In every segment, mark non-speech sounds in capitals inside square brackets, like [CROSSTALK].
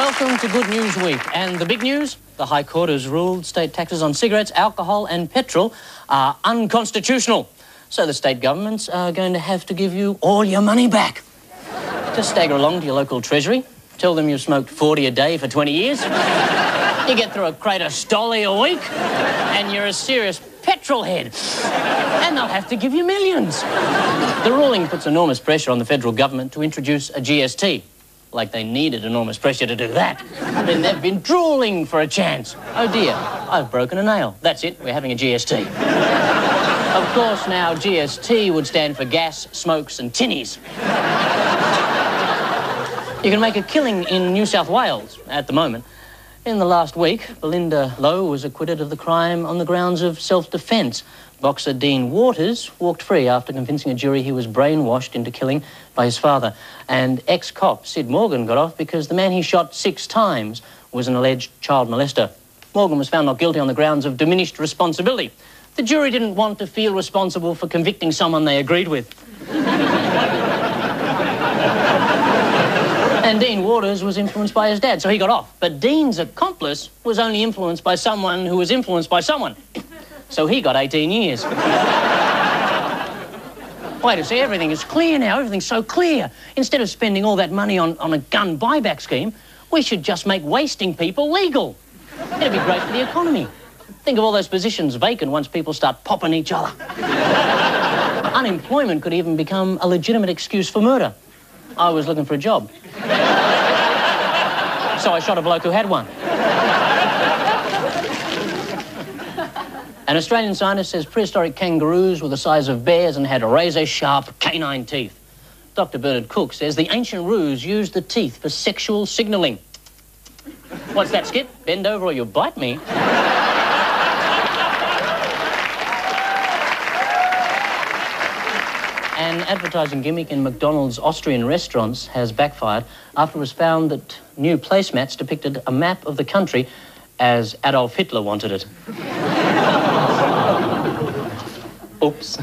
Welcome to Good News Week. And the big news the High Court has ruled state taxes on cigarettes, alcohol, and petrol are unconstitutional. So the state governments are going to have to give you all your money back. Just stagger along to your local treasury, tell them you've smoked 40 a day for 20 years. You get through a crate of Stolly a week, and you're a serious petrol head. And they'll have to give you millions. The ruling puts enormous pressure on the federal government to introduce a GST. Like they needed enormous pressure to do that. Then they've been drooling for a chance. Oh dear, I've broken a nail. That's it, we're having a GST. Of course, now GST would stand for gas, smokes, and tinnies. You can make a killing in New South Wales at the moment. In the last week, Belinda Lowe was acquitted of the crime on the grounds of self-defence. Boxer Dean Waters walked free after convincing a jury he was brainwashed into killing by his father. And ex-cop Sid Morgan got off because the man he shot six times was an alleged child molester. Morgan was found not guilty on the grounds of diminished responsibility. The jury didn't want to feel responsible for convicting someone they agreed with. [LAUGHS] And Dean Waters was influenced by his dad, so he got off. But Dean's accomplice was only influenced by someone who was influenced by someone. So he got 18 years. Wait a see, everything is clear now. Everything's so clear. Instead of spending all that money on, on a gun buyback scheme, we should just make wasting people legal. It'd be great for the economy. Think of all those positions vacant once people start popping each other. Unemployment could even become a legitimate excuse for murder. I was looking for a job. so I shot a bloke who had one. An Australian scientist says prehistoric kangaroos were the size of bears and had razor-sharp canine teeth. Dr. Bernard Cook says the ancient roos used the teeth for sexual signalling. What's that, Skip? Bend over or you'll bite me. An advertising gimmick in McDonald's Austrian restaurants has backfired after it was found that new placemats depicted a map of the country as Adolf Hitler wanted it. Oops.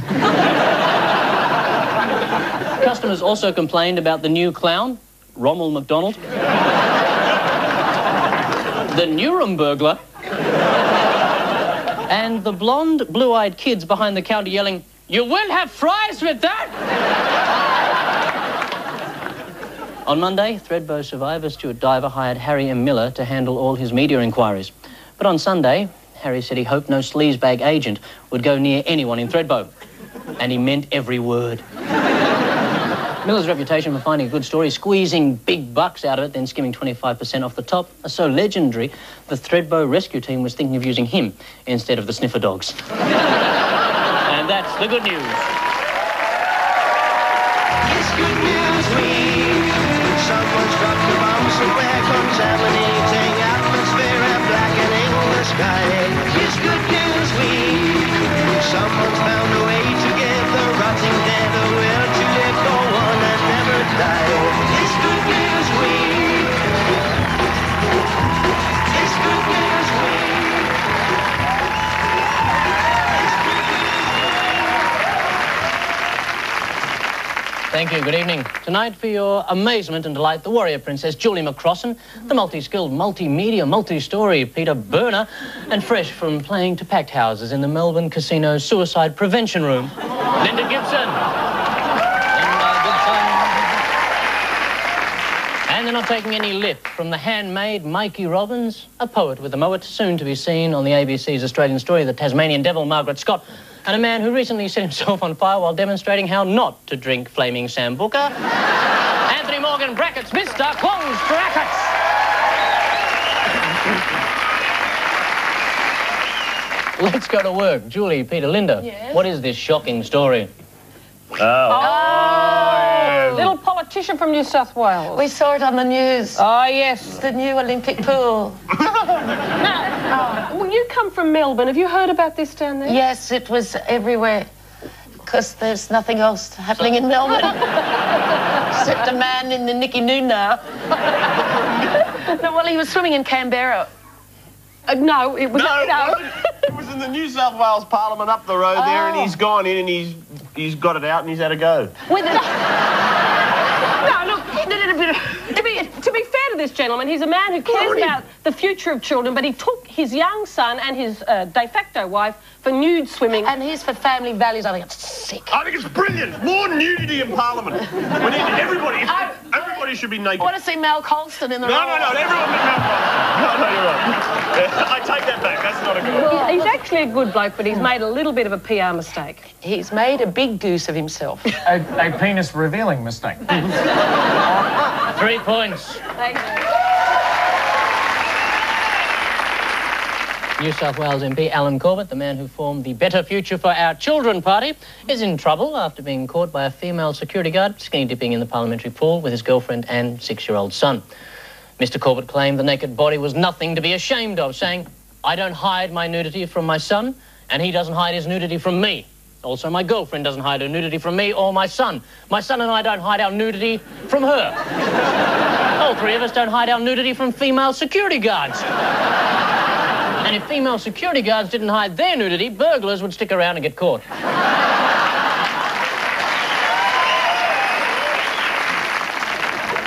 Customers also complained about the new clown, Rommel McDonald, the Nurembergler, and the blonde, blue-eyed kids behind the counter yelling, you will have fries with that? On Monday, Thredbo survivor Stuart Diver hired Harry M. Miller to handle all his media inquiries. But on Sunday, Harry said he hoped no sleazebag agent would go near anyone in Thredbo. And he meant every word. Miller's reputation for finding a good story, squeezing big bucks out of it, then skimming 25% off the top, are so legendary, the Thredbo rescue team was thinking of using him instead of the sniffer dogs. [LAUGHS] and that's the good news. Thank you. Good evening. Tonight, for your amazement and delight, the warrior princess Julie McCrossan, the multi-skilled, multimedia, multi-story Peter Berner, and fresh from playing to packed houses in the Melbourne Casino Suicide Prevention Room, Lynda Gibson. Lynda Gibson. And they're not taking any lip from the handmade Mikey Robbins, a poet with a moat, soon to be seen on the ABC's Australian story, the Tasmanian Devil, Margaret Scott, and a man who recently set himself on fire while demonstrating how not to drink flaming Sambuca. [LAUGHS] Anthony Morgan brackets, Mr. Close brackets. Let's go to work. Julie, Peter, Lynda. Yes? What is this shocking story? Oh, oh. oh. little politician from New South Wales. We saw it on the news. Oh, yes. The new Olympic pool. [LAUGHS] Now, well, you come from Melbourne. Have you heard about this down there? Yes, it was everywhere. Because there's nothing else happening in Melbourne. [LAUGHS] Except a man in the Nicky Noona. no, well, he was swimming in Canberra. Uh, no, it was No, no. it was in the New South Wales Parliament up the road there, and Oh. he's gone in and he's he's got it out and he's had a go. With [LAUGHS] no, look, to be, to be fair to this gentleman. He's a man who cares Blimey. about the future of children, but he took his young son and his uh, de facto wife for nude swimming. And he's for family values. I think it's sick. I think it's brilliant. More nudity in Parliament. We need everybody. Everybody should be naked. I want to see Mal Colston in the No, role. no, no. Everyone but Malcolm. No, no, you're right. [LAUGHS] I take that back. That's not a good one. He's actually a good bloke, but he's made a little bit of a PR mistake. He's made a big goose of himself. [LAUGHS] A, a penis revealing mistake. Three points. New South Wales MP Alan Corbett, the man who formed the Better Future for Our Children party, is in trouble after being caught by a female security guard skinny dipping in the parliamentary pool with his girlfriend and six year old son. Mr. Corbett claimed the naked body was nothing to be ashamed of, saying, I don't hide my nudity from my son, and he doesn't hide his nudity from me. Also, my girlfriend doesn't hide her nudity from me or my son. My son and I don't hide our nudity from her. [LAUGHS] All three of us don't hide our nudity from female security guards. And if female security guards didn't hide their nudity, burglars would stick around and get caught.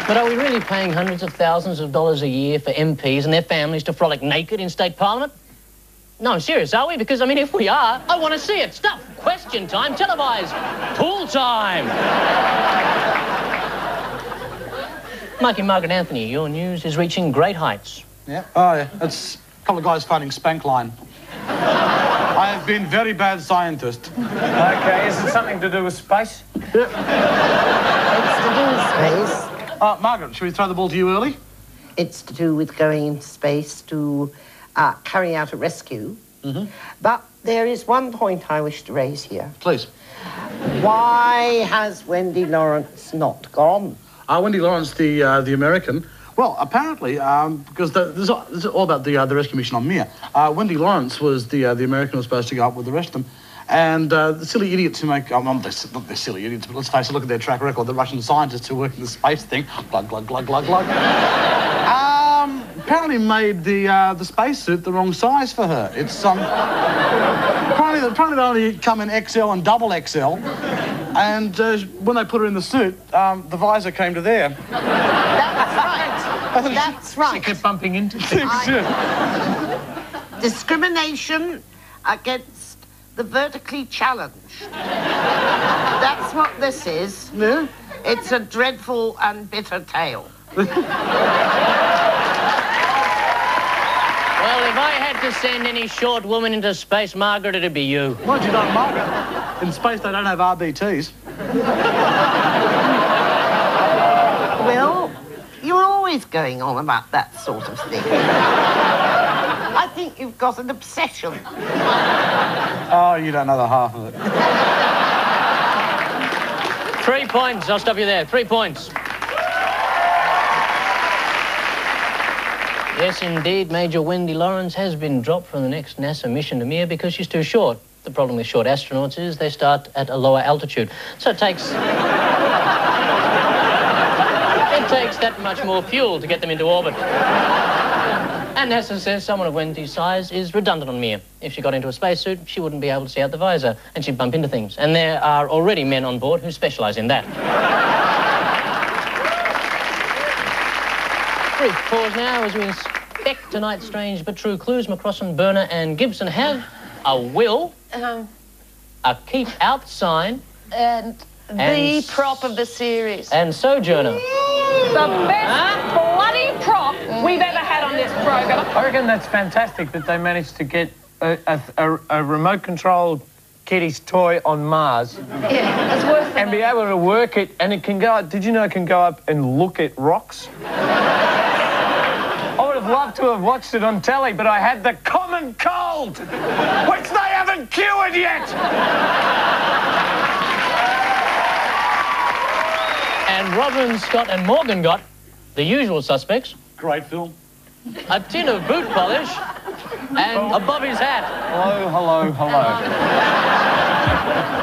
But are we really paying hundreds of thousands of dollars a year for MPs and their families to frolic naked in state parliament? No, I'm serious, are we? Because, I mean, if we are, I want to see it. Stuff. Question time, televised. Pool time. Mikey Margaret Anthony, your news is reaching great heights. Yeah. Oh, yeah. It's a couple of guys fighting spank line. I have been very bad scientist. Okay, is it something to do with space? It's to do with space. Uh, Margaret, should we throw the ball to you early? It's to do with going into space to uh, carry out a rescue. But there is one point I wish to raise here. Please. Why has Wendy Lawrence not gone? Uh, Wendy Lawrence, the uh, the American. Well, apparently, um, because the, this, is all, this is all about the uh, the rescue mission on Mir. Uh, Wendy Lawrence was the uh, the American who was supposed to go up with the rest of them, and uh, the silly idiots who make um, not, they're, not they're silly idiots, but let's face it, look at their track record. The Russian scientists who work in the space thing, glug glug glug glug glug. [LAUGHS] um, apparently made the uh, the spacesuit the wrong size for her. It's um. apparently, apparently they only come in XL and double XL. And uh, when they put her in the suit, um, the visor came to there. That's right. That's She right. kept bumping into [LAUGHS] things. Discrimination against the vertically challenged. That's what this is. Yeah? It's a dreadful and bitter tale. [LAUGHS] Well, if I had to send any short woman into space, Margaret, it'd be you. Mind you, don't, Margaret. In space, they don't have RBTs. Well, you're always going on about that sort of thing. I think you've got an obsession. Oh, you don't know the half of it. Three points. I'll stop you there. Three points. Yes, indeed, Major Wendy Lawrence has been dropped from the next NASA mission to Mir because she's too short. The problem with short astronauts is they start at a lower altitude. So it takes. it takes that much more fuel to get them into orbit. And NASA says someone of Wendy's size is redundant on Mir. If she got into a spacesuit, she wouldn't be able to see out the visor and she'd bump into things. And there are already men on board who specialise in that. Brief pause now as we inspect tonight's strange but true clues. McCrossan, Berner, and Gibson have a will, Um, a keep out sign, and the And- prop of the series. and sojourner. The best bloody prop we've ever had on this program. I reckon that's fantastic that they managed to get a, a, a, a remote controlled kitty's toy on Mars Yeah, it's worth and be able to work it, and it can go. up- Did you know it can go up and look at rocks? I would have loved to have watched it on telly, but I had the common cold, which they haven't cured yet. Robin, Scott, and Morgan got the usual suspects Great film. a tin of boot polish and a Bobby's hat. Hello, hello, hello.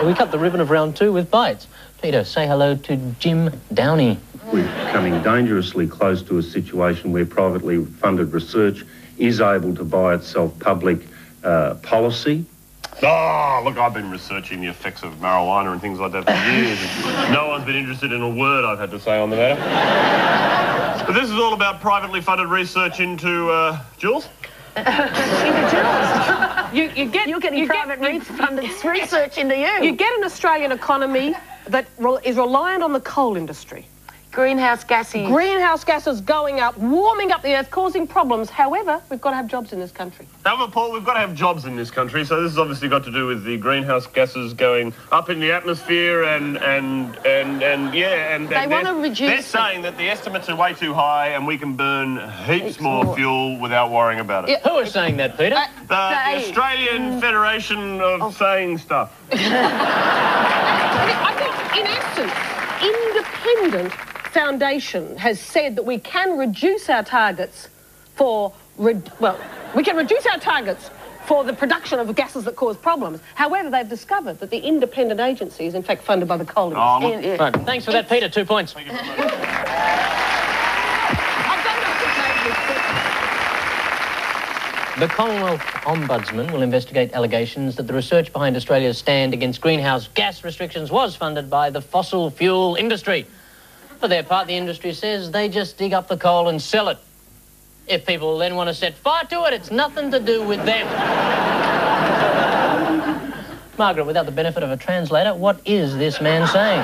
We cut the ribbon of round two with bites. Peter, say hello to Jim Downey. We're coming dangerously close to a situation where privately funded research is able to buy itself public uh, policy. Oh, look, I've been researching the effects of marijuana and things like that for years. no one's been interested in a word I've had to say on the matter. But this is all about privately funded research into uh, Jules. You, you get You're getting you private get, funded research into you. you get an Australian economy that re- is reliant on the coal industry. Greenhouse gases. Greenhouse gases going up, warming up the earth, causing problems. However, we've got to have jobs in this country. However, Paul, we've got to have jobs in this country, so this has obviously got to do with the greenhouse gases going up in the atmosphere and and and and yeah, and, They and wanna reduce They're saying that the estimates are way too high, and we can burn heaps, Heaps more, more. fuel without worrying about it. Who is saying that, Peter? Uh, the, the They- Australian Federation of oh. saying stuff. [LAUGHS] I think, in essence, independent foundation has said that we can reduce our targets for, re- well, we can reduce our targets for the production of gases that cause problems. However, they've discovered that the independent agency is in fact funded by the coal industry. Oh, And, uh, Right, thanks for that, Peter. Two points. I don't know if The Commonwealth Ombudsman will investigate allegations that the research behind Australia's stand against greenhouse gas restrictions was funded by the fossil fuel industry. For their part, the industry says they just dig up the coal and sell it. If people then want to set fire to it, it's nothing to do with them. Margaret, without the benefit of a translator, what is this man saying?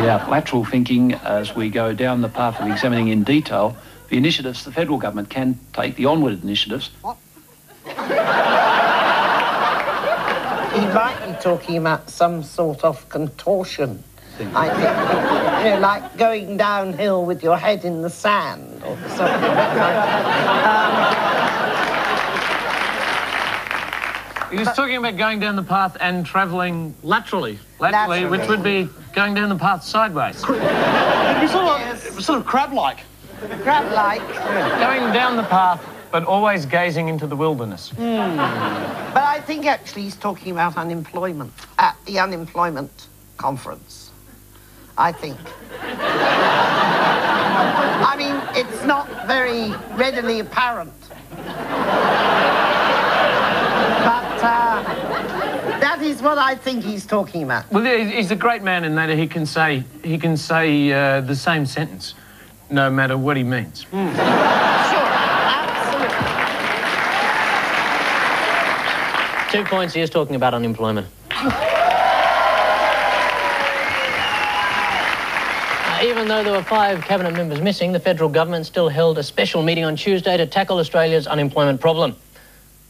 Without lateral thinking, as we go down the path of examining in detail the initiatives the federal government can take, the onward initiatives, What? He might be talking about some sort of contortion. I think, you know, like going downhill with your head in the sand or something like that. Um, he was talking about going down the path and travelling laterally, laterally, which would be going down the path sideways. It'd be sort of, sort of crab-like. Crab-like. Going down the path, but always gazing into the wilderness. Hmm. But I think actually he's talking about unemployment at the unemployment conference. I think. I mean, it's not very readily apparent. But uh, that is what I think he's talking about. Well, he's a great man in that he can say he can say uh, the same sentence, no matter what he means. Sure, absolutely. Two points, he is talking about unemployment. Even though there were five cabinet members missing, the federal government still held a special meeting on Tuesday to tackle Australia's unemployment problem.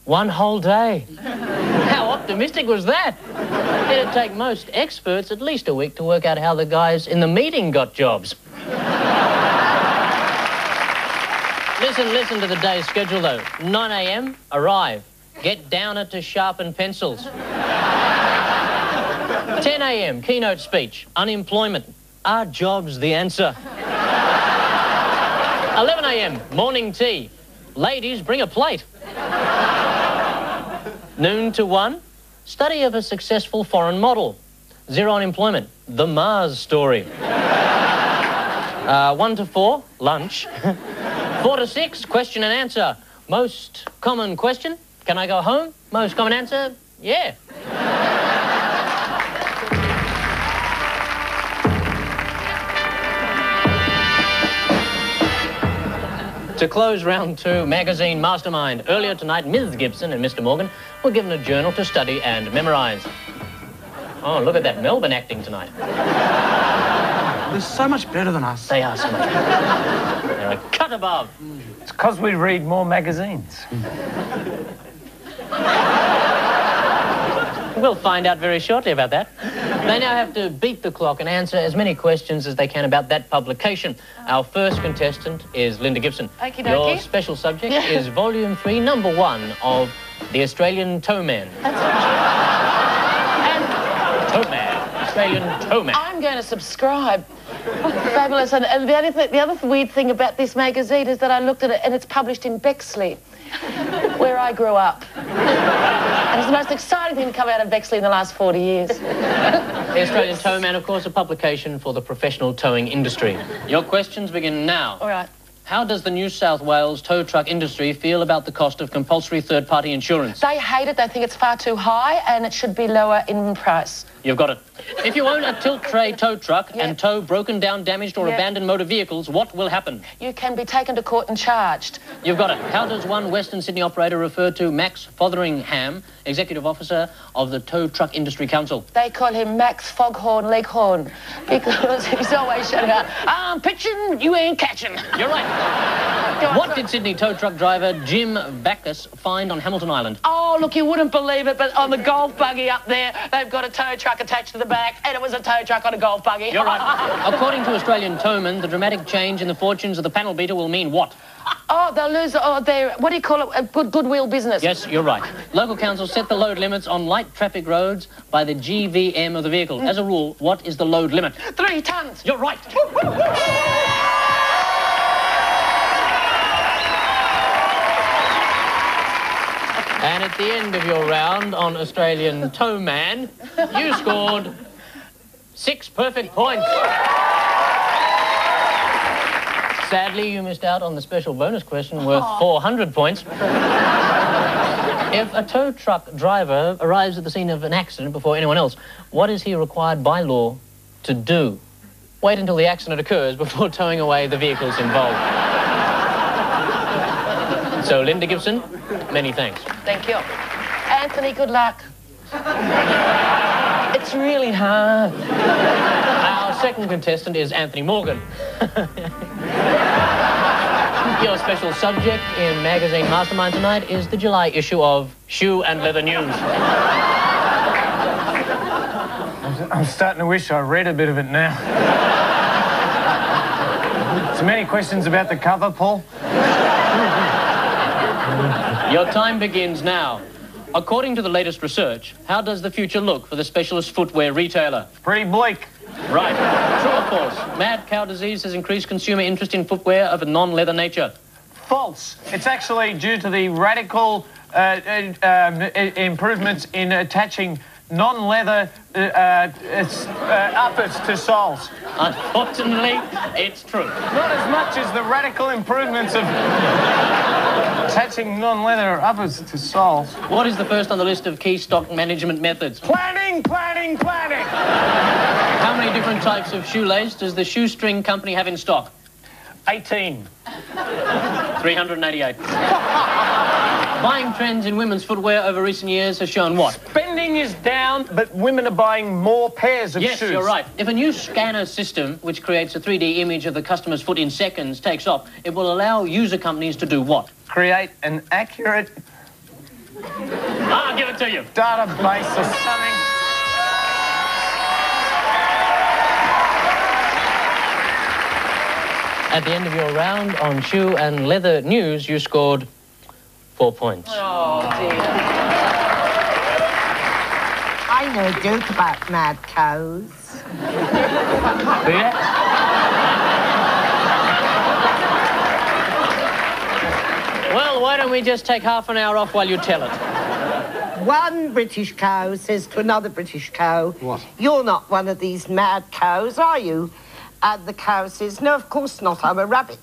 One whole day. [LAUGHS] How optimistic was that? It'd take most experts at least a week to work out how the guys in the meeting got jobs. listen, listen to the day's schedule though. 9 a.m. arrive. Get Downer to sharpen pencils. [LAUGHS] 10 a.m. keynote speech. Unemployment. Are jobs the answer? 11 a.m. morning tea. Ladies, bring a plate. Noon to 1. Study of a successful foreign model. Zero unemployment. The Mars story. Uh, 1 to 4. Lunch. [LAUGHS] 4 to 6. Question and answer. Most common question. Can I go home? Most common answer. Yeah. To close round two, magazine mastermind. Earlier tonight, Ms. Gibson and Mr. Morgan were given a journal to study and memorise. Oh, look at that Melbourne acting tonight. They're so much better than us. They are so much better. They're a cut above. It's because we read more magazines. We'll find out very shortly about that. They now have to beat the clock and answer as many questions as they can about that publication. Our first contestant is Lynda Gibson. Okey Your dokey. special subject is volume three, number one of The Australian Towman. And Towman. Australian Towman. I'm going to subscribe. Fabulous. And, and the, other th- the other weird thing about this magazine is that I looked at it and it's published in Bexley, [LAUGHS] where I grew up. And it's the most exciting thing to come out of Bexley in the last 40 years. The Australian Towman, of course, a publication for the professional towing industry. Your questions begin now. All right. How does the New South Wales tow truck industry feel about the cost of compulsory third-party insurance? They hate it. They think it's far too high and it should be lower in price. You've got it. If you own a tilt tray tow truck and tow broken down, damaged or Yeah. abandoned motor vehicles, what will happen? You can be taken to court and charged. You've got it. How does one Western Sydney operator refer to Max Fotheringham, Executive Officer of the Tow Truck Industry Council? They call him Max Foghorn Leghorn because he's always shouting out, I'm pitching, you ain't catching. You're right. [LAUGHS] What did Sydney tow truck driver Jim Backus find on Hamilton Island? Oh, look, you wouldn't believe it, but on the golf buggy up there, they've got a tow truck attached to the back, and it was a tow truck on a golf buggy. You're right. [LAUGHS] According to Australian towmen, the dramatic change in the fortunes of the panel beater will mean what? oh, they'll lose oh, their, what do you call it, a good goodwill business. Yes, you're right. Local councils set the load limits on light traffic roads by the GVM of the vehicle. As a rule, what is the load limit? Three tons. You're right. And at the end of your round on Australian Towman, you scored six perfect points. Sadly, you missed out on the special bonus question worth 400 points. If a tow truck driver arrives at the scene of an accident before anyone else, what is he required by law to do? Wait until the accident occurs before towing away the vehicles involved. so, Lynda Gibson, many thanks. Thank you. Anthony, good luck. it's really hard. Our second contestant is Anthony Morgan. [LAUGHS] Your special subject in Magazine Mastermind tonight is the July issue of Shoe and Leather News. I'm starting to wish I read a bit of it now. so many questions about the cover, Paul. Your time begins now. According to the latest research, how does the future look for the specialist footwear retailer? Pretty bleak. Right. True or false? Mad cow disease has increased consumer interest in footwear of a non-leather nature. False. It's actually due to the radical uh, uh, um, improvements in attaching non-leather uh, uh, uh, uppers to soles. Unfortunately, it's true. Not as much as the radical improvements of attaching non-leather uppers to soles. What is the first on the list of key stock management methods? Planning, planning, planning. How many different types of shoelace does the shoestring company have in stock? 18. 388. Buying trends in women's footwear over recent years has shown what? Spending is down, but women are buying more pairs of Yes, shoes. you're right. If a new scanner system, which creates a 3D image of the customer's foot in seconds, takes off, it will allow user companies to do what? Create an accurate I'll give it to you. database or something. At the end of your round on shoe and leather news, you scored four points. Oh, dear. I know a joke about mad cows. yeah? Well, why don't we just take half an hour off while you tell it? One British cow says to another British cow, What? You're not one of these mad cows, are you? And the cow says, No, of course not. I'm a rabbit.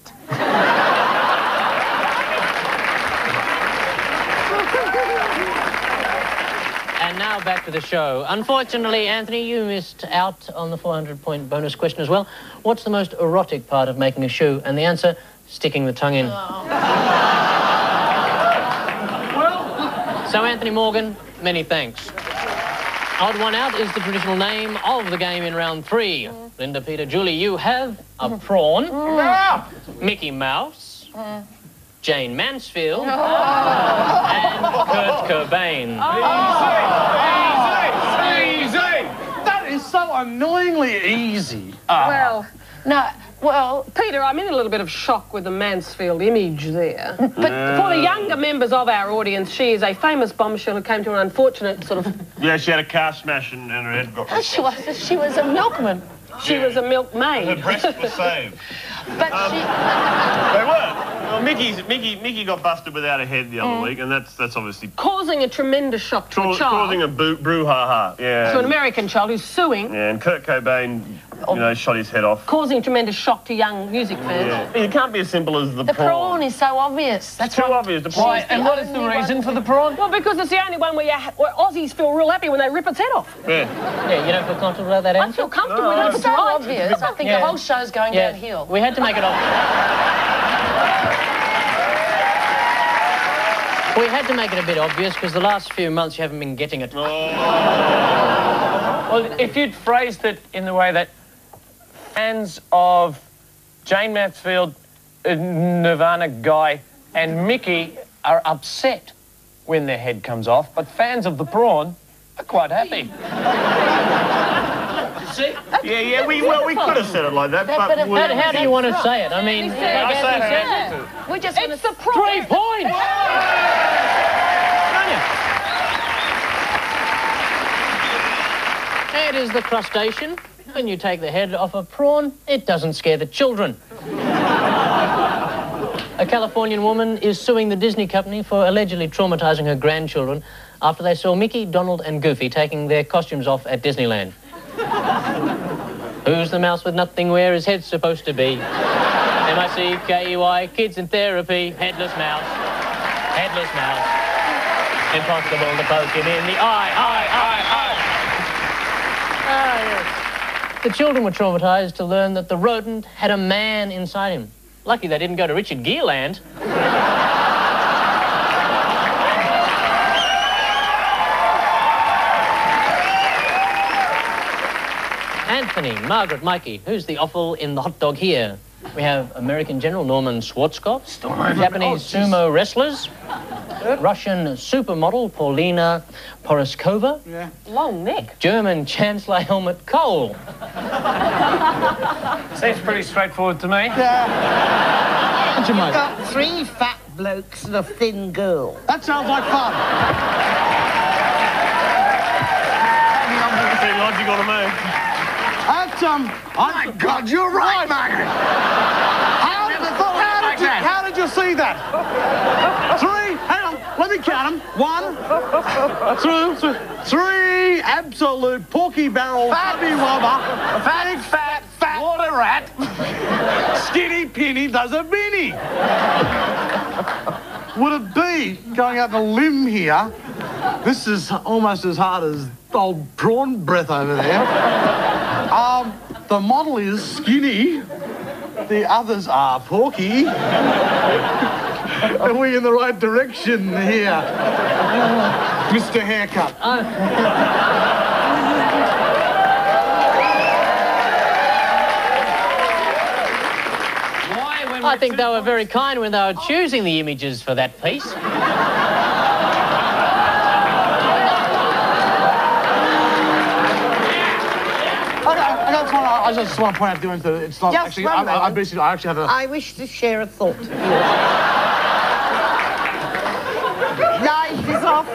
Now back to the show. Unfortunately, Anthony, you missed out on the 400 point bonus question as well. What's the most erotic part of making a shoe? And the answer sticking the tongue in. Oh. [LAUGHS] So, Anthony Morgan, many thanks. Odd one out is the traditional name of the game in round three. Lynda, Peter, Julie, you have a prawn, mm. Mickey Mouse, mm. Jayne Mansfield, oh. and Kurt oh. Cobain. Oh. Easy! easy, easy. That is so annoyingly easy. Ah. Well, No, well, Peter, I'm in a little bit of shock with the Mansfield image there. But for the uh. younger members of our audience, she is a famous bombshell who came to an unfortunate sort of. Yeah, she had a car smash and, and her head got. [LAUGHS] she was, she was a milkman. She was a milkmaid. Her milkmaid. breasts were saved. [LAUGHS] But she, They were. Well, Mickey's, Mickey, Mickey got busted without a head the other mm. week, and that's that's obviously Causing a tremendous shock to a child. causing a boo- brouhaha. Yeah. to an American child who's suing. Yeah, and Kurt Cobain you know, shot his head off. Causing tremendous shock to young music fans. Yeah. It can't be as simple as the, prawn. The prawn is so obvious. That's too obvious. The prawn. Why? And what is the reason one- for the prawn? Well, because it's the only one where, you ha- where Aussies feel real happy when they rip its head off. Yeah. Yeah, you don't feel comfortable about that I answer? feel comfortable with No, it. It's so right. obvious. I think Yeah. the whole show's going Yeah, downhill. we had to make it obvious. We had to make it a bit obvious because the last few months you haven't been getting it. Well, if you'd phrased it in the way that fans of Jayne Mansfield, uh, Nirvana Guy, and Mickey are upset when their head comes off, but fans of the prawn are quite happy. [LAUGHS] See? Yeah, yeah. We well, we could have said it like that, That but bit of we- How, how do you want to say it? I mean, He like said- I Anthony say said, it. We just It's the prawn. three points! It is the crustacean. When you take the head off a prawn, it doesn't scare the children. A Californian woman is suing the Disney company for allegedly traumatizing her grandchildren after they saw Mickey, Donald, and Goofy taking their costumes off at Disneyland. Who's the mouse with nothing where his head's supposed to be? M-I-C-K-E-Y, kids in therapy, headless mouse, headless mouse. Impossible to poke him in the eye, eye, eye, eye. Ah, yes. The children were traumatized to learn that the rodent had a man inside him. Lucky they didn't go to Richard Gere land. Anthony, Margaret, Mikey, who's the offal in the hot dog here? We have American General Norman Schwarzkopf, Japanese sumo wrestlers, Russian supermodel Paulina Porizkova, Yeah. Long neck. German Chancellor Helmut Kohl. [LAUGHS] Seems pretty straightforward to me. What's your mate? Got three fat blokes and a thin girl. That sounds like fun. Pretty logical to me. That's, um... My God, you're right, Margaret. How, did, how, did you, how did you see that? Three, hang on, let me count them. One, three absolute porky barrel fatty wobber, fatty fat, fat water rat, skinny penny does a binny. Would it be going out on a limb here? This is almost as hard as old prawn breath over there. Um, the model is skinny. The others are porky. [LAUGHS] are we in the right direction here? [LAUGHS] Mr. Haircut. Uh. Why, when I think they were very kind when they were choosing the images for that piece. [LAUGHS] Oh, I, I, I, just wanna, I just want to point out to you that it's not Just actually. I, I, I basically, I actually have a. I wish to share a thought.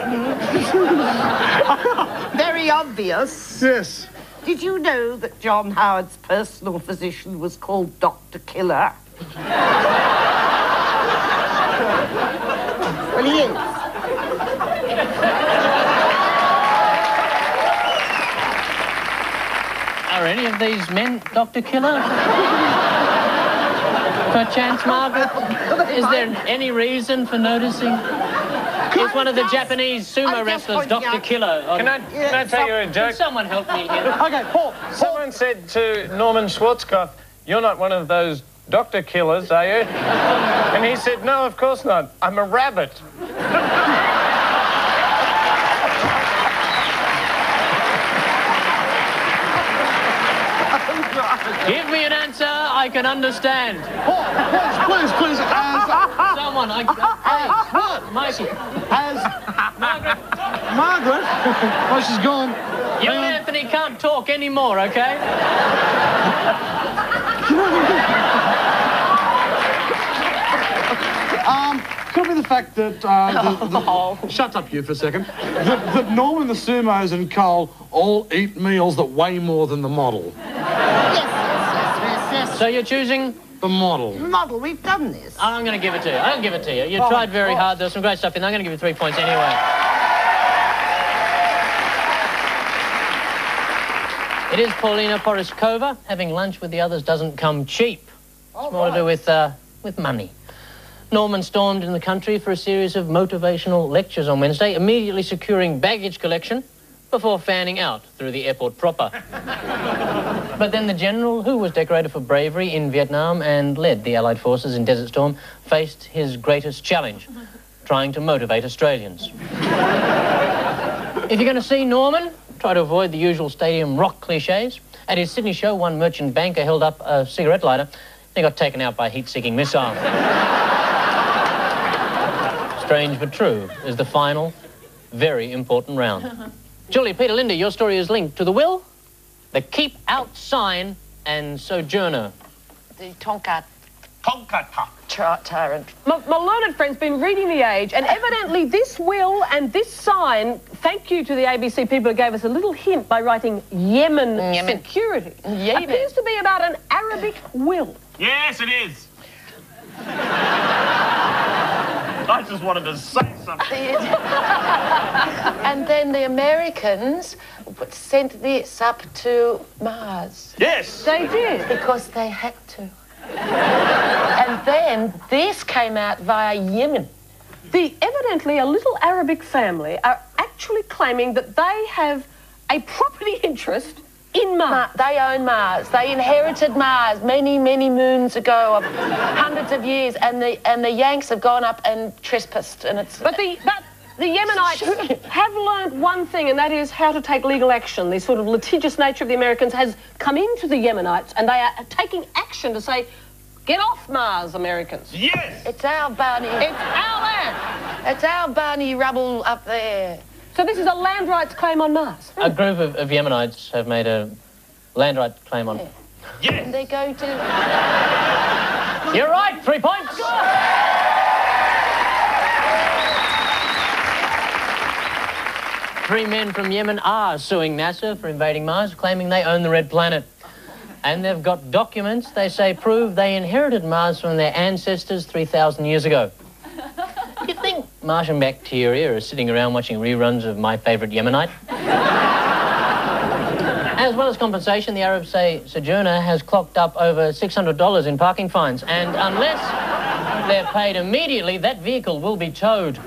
Mm-hmm. [LAUGHS] very obvious. Yes. Did you know that John Howard's personal physician was called Dr. Killer? [LAUGHS] well, he is. Are any of these men Dr. Killer? Perchance, Margaret? [LAUGHS] Is there any reason for noticing? Is one of the Japanese sumo wrestlers Dr. Killer? Can I, can I tell you a Can joke? someone help me here? [LAUGHS] Okay, Paul. Someone said to Norman Schwarzkopf, You're not one of those doctor killers, are you? And he said, No, of course not. I'm a rabbit. [LAUGHS] Give me an answer I can understand. Paul, please, please, please, as, [LAUGHS] Someone, I... Hey, what? Mikey. as [LAUGHS] Margaret, Margaret. [LAUGHS] Oh, she's gone. you and. Anthony can't talk anymore, okay? Um, could be the fact that, uh, the, the, shut up you for a second, that, that Norman the Sumos and Kohl all eat meals that weigh more than the model. Yes, So you're choosing... The model. Model, we've done this. I'm going to give it to you. I'll give it to you. You Oh, tried very hard. There's some great stuff in there. I'm going to give you three points anyway. It is Paulina Porizkova. Having lunch with the others doesn't come cheap. It's more to do with, uh, with money. Norman stormed in the country for a series of motivational lectures on Wednesday, immediately securing baggage collection before fanning out through the airport proper. [LAUGHS] but then the general, who was decorated for bravery in Vietnam and led the Allied forces in Desert Storm, faced his greatest challenge, trying to motivate Australians. if you're going to see Norman, try to avoid the usual stadium rock cliches. At his Sydney show, one merchant banker held up a cigarette lighter. He got taken out by a heat-seeking missile. Strange but true is the final, very important round. [LAUGHS] Julie, Peter, Lynda, your story is linked to the will, the keep out sign, and sojourner. The Tonkat Tonkatak. tra- tyrant. My, my learned friend's been reading The Age, and evidently this will and this sign, thank you to the ABC people who gave us a little hint by writing Yemen, Yemen. security, Yemen. appears to be about an Arabic will. Yes, it is. [LAUGHS] I just wanted to say something. [LAUGHS] and then the Americans sent this up to Mars Yes. They did. because they had to. and then this came out via Yemen. The evidently a little Arabic family are actually claiming that they have a property interest in Mars. Ma- they own Mars. They inherited Mars many, many moons ago, of hundreds of years, and the and the Yanks have gone up and trespassed, and it's. But the but the Yemenites have learned one thing, and that is how to take legal action. The sort of litigious nature of the Americans has come into the Yemenites, and they are taking action to say, "Get off Mars, Americans! Yes. It's our Barney. It's our land." It's our Barney rubble up there. So this is a land rights claim on Mars. A group of, of Yemenites have made a land rights claim on. And Yes. they go to. You're right, three points. Three men from Yemen are suing NASA for invading Mars, claiming they own the red planet. And they've got documents they say prove they inherited Mars from their ancestors 3,000 years ago. [LAUGHS] You think Martian bacteria are sitting around watching reruns of My Favourite Yemenite? [LAUGHS] As well as compensation, the Arabs say Sojourner has clocked up over $600 in parking fines. And unless they're paid immediately, that vehicle will be towed.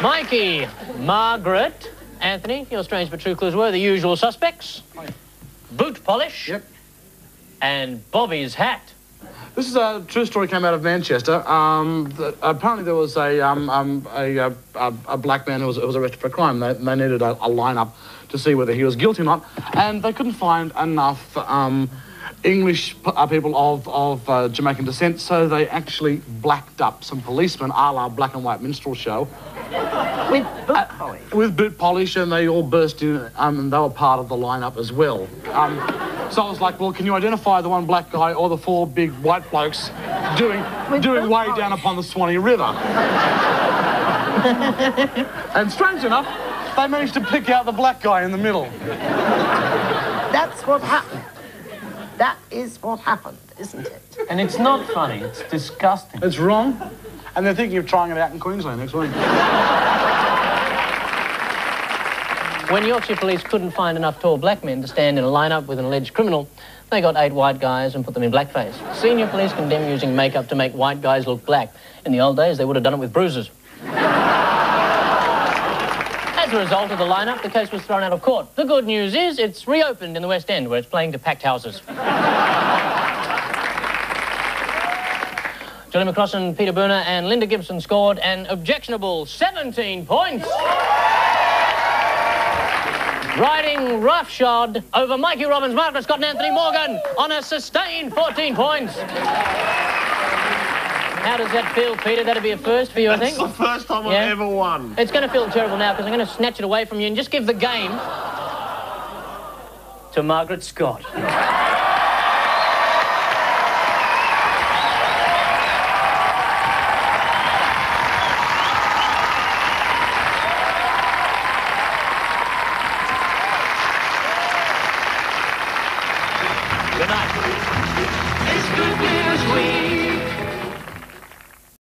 Mikey, Margaret, Anthony, your strange but true clues were the usual suspects. Boot polish. Yep. And Bobby's hat. This is a true story came out of Manchester. Um, the, apparently, there was a, um, um, a, a, a, black man who was, who was arrested for a crime. They, they needed a, a lineup to see whether he was guilty or not, and they couldn't find enough um, English p- uh, people of, of uh, Jamaican descent, so they actually blacked up some policemen, a la black and white minstrel show, With boot polish. with boot polish, and they all burst in, um, and they were part of the lineup as well. Um, so I was like, well, can you identify the one black guy or the four big white blokes doing With doing way polish. down upon the Swanee River? [LAUGHS] and strange enough, they managed to pick out the black guy in the middle. That's what happened. That is what happened, isn't it? And it's not funny, it's disgusting. It's wrong, and they're thinking of trying it out in Queensland next week. When Yorkshire police couldn't find enough tall black men to stand in a lineup with an alleged criminal, they got eight white guys and put them in blackface. Senior police condemn using makeup to make white guys look black. In the old days, they would have done it with bruises. As a result of the lineup, the case was thrown out of court. The good news is it's reopened in the West End, where it's playing to packed houses. [LAUGHS] Julie McCrossan, Peter Berner, and Lynda Gibson scored an objectionable 17 points. Riding roughshod over Mikey Robbins, Margaret Scott, and Anthony Morgan on a sustained 14 points. How does that feel, Peter? That'd be a first for you, I It's think. the first time I've ever won. It's going to feel terrible now because I'm going to snatch it away from you and just give the game to Margaret Scott. [LAUGHS]